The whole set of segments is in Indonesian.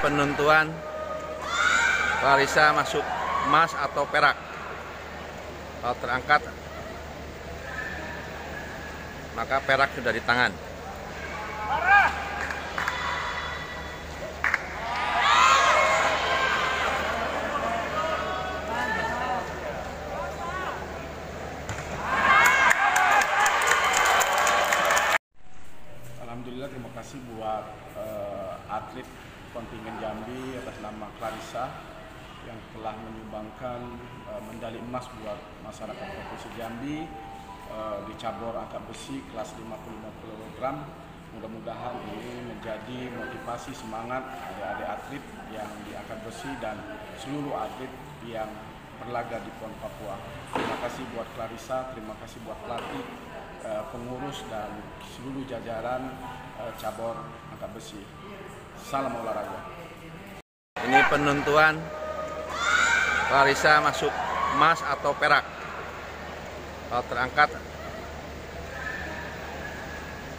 penentuan Clarissa masuk emas atau perak. Kalau terangkat, maka perak sudah di tangan. Alhamdulillah terima kasih buat eh, atlet kontingen Jambi atas nama Clarissa yang telah menyumbangkan eh, medali emas buat masyarakat Provinsi Jambi eh, di cabur angkat besi kelas 55 kg. Mudah-mudahan ini menjadi motivasi semangat adik-adik atlet yang di angkat besi dan seluruh atlet yang berlaga di PON Papua. Terima kasih buat Clarissa, terima kasih buat pelatih, eh, pengurus dan seluruh jajaran cabur angkat besi. Salam olahraga. Ini penentuan Clarissa masuk emas atau perak. Kalau terangkat,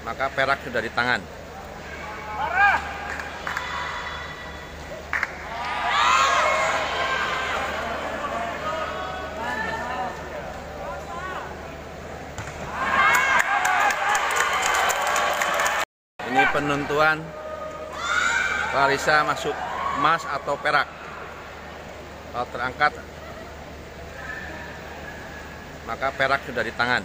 maka perak sudah di tangan. Ini penentuan Larissa masuk emas atau perak? Kalau terangkat maka perak sudah di tangan.